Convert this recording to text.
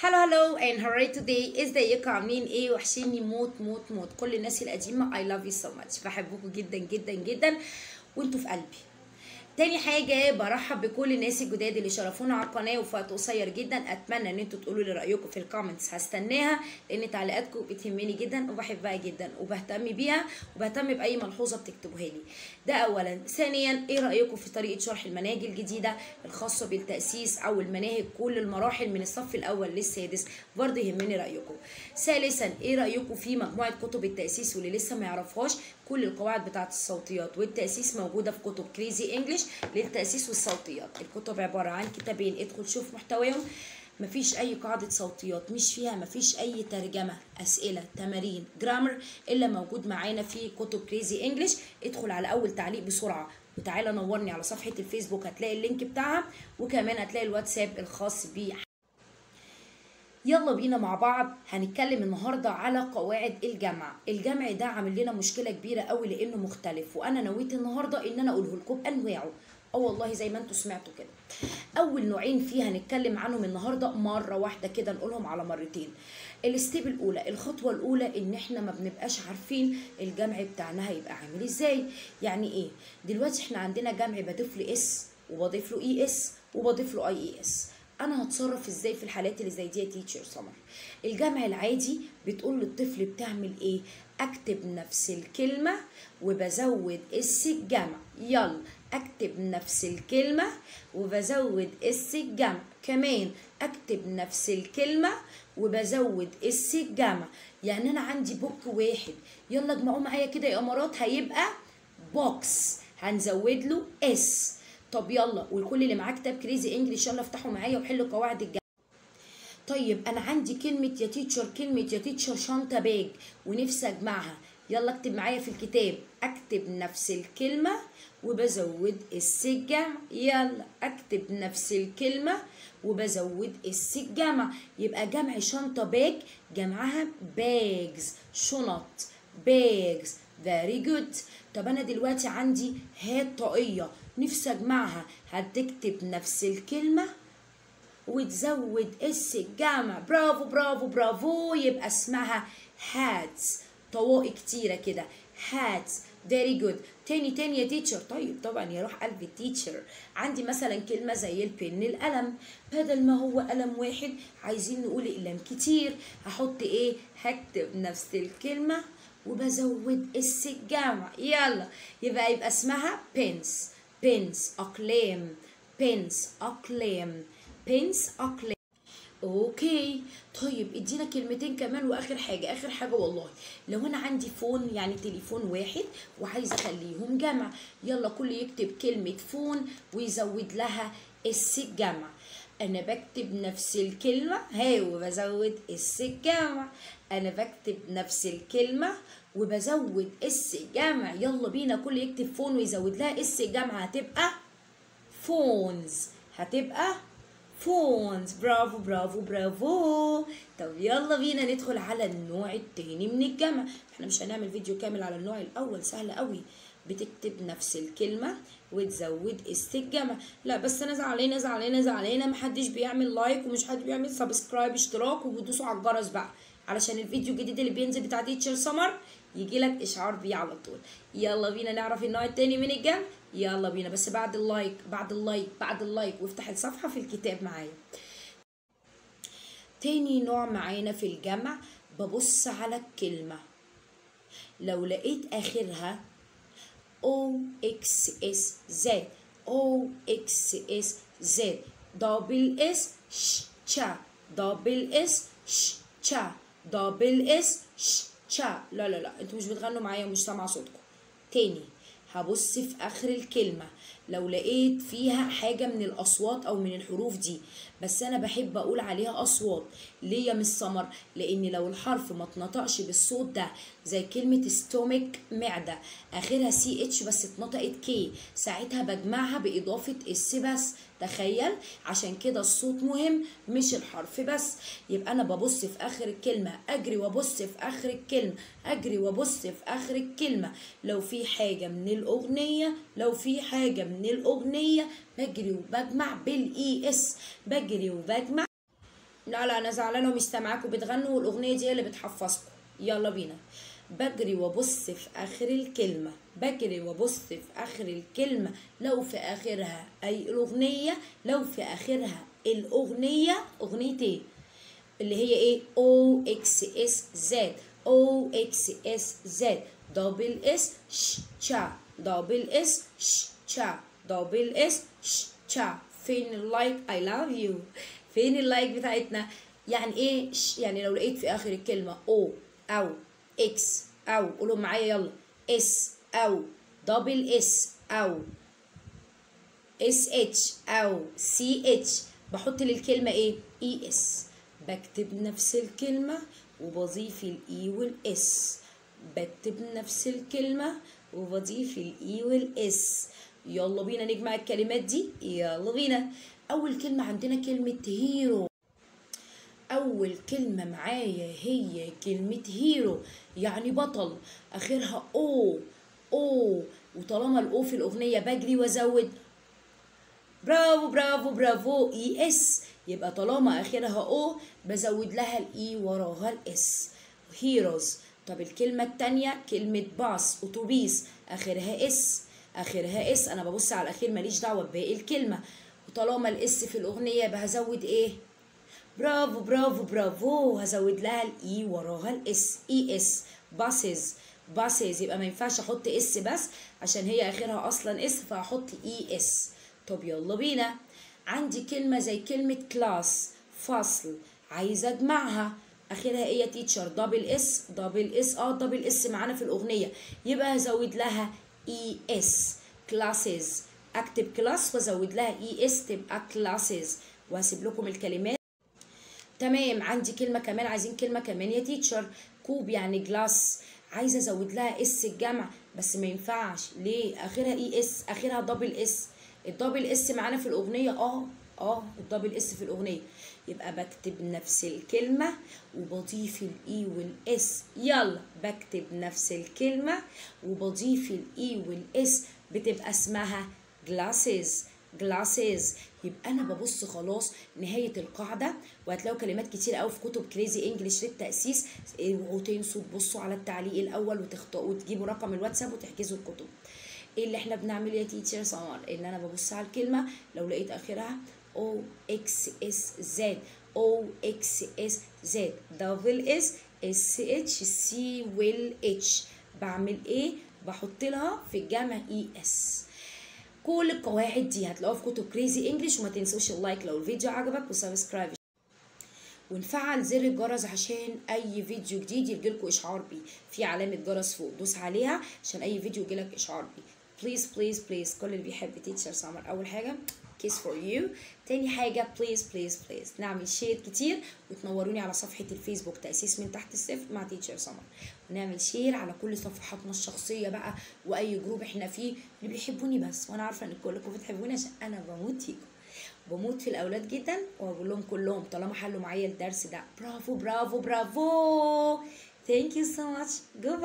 هلو هلو and you today. ازيكم عاملين إيه وحشيني موت موت موت. كل الناس القديمة I love you so much. بحبكم جدا جدا جدا. وانتوا في قلبي. تاني حاجة برحب بكل الناس الجداد اللي شرفونا على القناة وفي وقت قصير جدا. أتمنى إن أنتوا تقولوا لي رأيكم في الكومنتس. هستناها لأن تعليقاتكم بتهمني جدا وبحبها جدا وبهتم بيها وبهتم بأي ملحوظة بتكتبوها لي. ده اولا. ثانيا إيه رأيكم في طريقة شرح المناهج الجديدة الخاصة بالتأسيس أو المناهج كل المراحل من الصف الأول للسادس؟ برضه يهمني رأيكم. ثالثا إيه رأيكم في مجموعة كتب التأسيس واللي لسه ما يعرفهاش؟ كل القواعد بتاعة الصوتيات والتأسيس موجودة في كتب Crazy English للتأسيس والصوتيات. الكتب عبارة عن كتابين ادخل شوف محتواهم. مفيش أي قاعدة صوتيات مش فيها مفيش أي ترجمة أسئلة تمارين grammar إلا موجود معانا في كتب Crazy English ادخل على أول تعليق بسرعة. وتعالى نورني على صفحة الفيسبوك هتلاقي ال link بتاعها. وكمان هتلاقي الواتساب الخاص بيه يلا بينا مع بعض هنتكلم النهارده على قواعد الجمع. الجمع ده عامل لنا مشكلة كبيرة قوي لأنه مختلف وأنا نويت النهارده إن أنا أقوله لكم بانواعه آه والله زي ما أنتوا سمعتوا كده. أول نوعين فيه هنتكلم عنهم النهارده مرة واحدة كده نقولهم على مرتين. ال step الأولى الخطوة الأولى إن إحنا ما بنبقاش عارفين الجمع بتاعنا هيبقى عامل إزاي. يعني إيه؟ دلوقتي إحنا عندنا جمع بضيف له s وبضيف له es وبضيف له ies. أنا هتصرف إزاي في الحالات اللي زي دي يا teacher سمر؟ الجمع العادي بتقول للطفل بتعمل إيه؟ أكتب نفس الكلمة وبزود s الجمع يلا أكتب نفس الكلمة وبزود s الجمع كمان أكتب نفس الكلمة وبزود s الجمع يعني أنا عندي book واحد. يلا اجمعوا معايا كده يا قمرات هيبقى books هنزود له s طب يلا والكل اللي معاه كتاب Crazy English يلا افتحوا معايا وحلوا قواعد الجمع طيب أنا عندي كلمة يا teacher كلمة يا teacher شنطة bag ونفسي أجمعها. يلا اكتب معايا في الكتاب. أكتب نفس الكلمة وبزود s الجمع يلا اكتب نفس الكلمة وبزود s الجمع يبقى جمع شنطة bag جمعها bags شنط bags very good طب أنا دلوقتي عندي hat طاقية نفسي أجمعها. هتكتب نفس الكلمة وتزود s الجمع برافو برافو برافو. يبقى اسمها hats طواقي كتيرة كده. hats very good تاني تاني يا teacher طيب طبعا يروح قلب ال teacher عندي مثلا كلمة زي ال pen القلم. بدل ما هو قلم واحد عايزين نقول إقلام كتير. هحط إيه؟ هكتب نفس الكلمة. وبزود الجمع يلا. يبقى يبقى اسمها pens pens اقلام pens اقلام pens اقلام okay طيب ادينا كلمتين كمان وآخر حاجة. آخر حاجة والله. لو أنا عندي phone يعني تليفون واحد وعايزه أخليهم جمع يلا كل يكتب كلمة phone ويزود لها s الجمع أنا بكتب نفس الكلمة. هاي وبزود s الجمع أنا بكتب نفس الكلمة وبزود s جمع يلا بينا كل يكتب phone ويزود لها s جمع هتبقى phones. هتبقى phones. برافو برافو برافو. طب يلا بينا ندخل على النوع التاني من الجمع إحنا مش هنعمل فيديو كامل على النوع الأول. سهل قوي بتكتب نفس الكلمة وتزود الجمع لا بس أنا زعلانة زعلانة زعلانة محدش بيعمل like ومش حد بيعمل subscribe اشتراك وبتدوسوا على الجرس بقى. علشان الفيديو الجديد اللي بينزل بتاع teacher سمر يجي لك إشعار بيه على طول. يلا بينا نعرف النوع التاني من الجمع يلا بينا بس بعد ال like بعد ال like بعد ال like. وافتح الصفحة في الكتاب معايا. تاني نوع معانا في الجمع ببص على الكلمة. لو لقيت آخرها S Z double S ش تشا double S ش تشا double S ش تشا لا لا لا. أنتوا مش بتغنوا معايا ومش سامعة صوتكم. تاني. هبص في آخر الكلمة. لو لقيت فيها حاجة من الأصوات أو من الحروف دي بس أنا بحب أقول عليها أصوات. ليه يا miss سمر؟ لأن لو الحرف ما اتنطقش بالصوت ده زي كلمة stomach معدة آخرها CH بس اتنطقت K ساعتها بجمعها بإضافة S بس. تخيل؟ عشان كده الصوت مهم مش الحرف بس. يبقى أنا ببص في آخر الكلمة أجري وأبص في آخر الكلمة أجري وأبص في آخر الكلمة. لو في حاجة من الأغنية لو في حاجة من الأغنية بجري وبجمع بال ES بجري وبجمع. لا لا أنا زعلانة ومش سامعاكم بتغنوا والأغنية دي اللي بتحفظكم. يلا بينا. بجري وابص في آخر الكلمة بجري وابص في آخر الكلمة لو في آخرها أي الأغنية لو في آخرها الأغنية. أغنية إيه؟ اللي هي إيه؟ O X S Z O X S Z double S ش تشا double S ش تشا double S ش تشا فين ال like I love you فين ال like بتاعتنا. يعني إيه يعني لو لقيت في آخر الكلمة O أو X أو قولوا معايا يلا. S أو. double S أو. SH أو. CH بحط للكلمة إيه؟ ES بكتب نفس الكلمة وبضيف ال E وال S بكتب نفس الكلمة وبضيف ال E وال S يلا بينا نجمع الكلمات دي. يلا بينا. أول كلمة عندنا كلمة hero. أول كلمة معايا هي كلمة hero. يعني بطل. آخرها O O. وطالما ال O في الأغنية بجري وأزود. برافو برافو برافو. ES يبقى طالما آخرها O بزود لها ال E وراها ال S heroes طب الكلمة التانية كلمة باص. اتوبيس آخرها S. آخرها S. أنا ببص على الأخير ماليش دعوة بباقي الكلمة. وطالما ال S في الأغنية يبقى هزود إيه؟ برافو برافو برافو. هزود لها ال E وراها ال S ES buses buses يبقى ما ينفعش أحط S بس عشان هي آخرها أصلا S فهحط ES طب يلا بينا. عندي كلمة زي كلمة class فصل. عايزة أجمعها. آخرها إيه يا teacher double S double S آه double S معانا في الأغنية. يبقى هزود لها ES classes اكتب class وازود لها ES تبقى classes وهسيب لكم الكلمات. تمام عندي كلمة كمان عايزين كلمة كمان يا teacher كوب يعني glass عايزة أزود لها S الجمع بس ما ينفعش. ليه؟ آخرها ES آخرها double S ال double S معانا في الأغنية. آه آه ال double S في الأغنية. يبقى بكتب نفس الكلمة وبضيف ال E وال S يلا بكتب نفس الكلمة وبضيف ال E وال S بتبقى اسمها glasses glasses يبقى أنا ببص خلاص نهاية القاعدة وهتلاقوا كلمات كتير قوي في كتب Crazy English للتاسيس اوعوا تنسوا تبصوا على التعليق الأول وتخطئوا وتجيبوا رقم الواتساب وتحجزوا الكتب. إيه اللي إحنا بنعمله يا teacher سمر إن أنا ببص على الكلمة لو لقيت آخرها أو إكس اس زد أو إكس اس زد دبل اس اس اتش سي ويل اتش بعمل إيه بحط لها في الجمع ES كل القواعد دي هتلاقوها في كتب Crazy English وما تنسوش ال like لو الفيديو عجبك و subscribe. ونفعل زر الجرس عشان أي فيديو جديد يجيلكوا إشعار بيه. في علامة جرس فوق دوس عليها عشان أي فيديو يجيلك إشعار بيه. please please please كل اللي بيحب teacher سمر أول حاجة kiss for you تاني حاجة please please please نعمل share كتير وتنوروني على صفحة الفيسبوك تأسيس من تحت الصفر مع teacher سمر ونعمل share على كل صفحاتنا الشخصية بقى وأي group إحنا فيه. اللي بيحبوني بس وأنا عارفة إن كلكم بتحبوني عشان أنا بموت فيكم. بموت في الأولاد جدا وبقول لهم كلهم طالما حلوا معايا الدرس ده. برافو برافو برافو. thank you so much good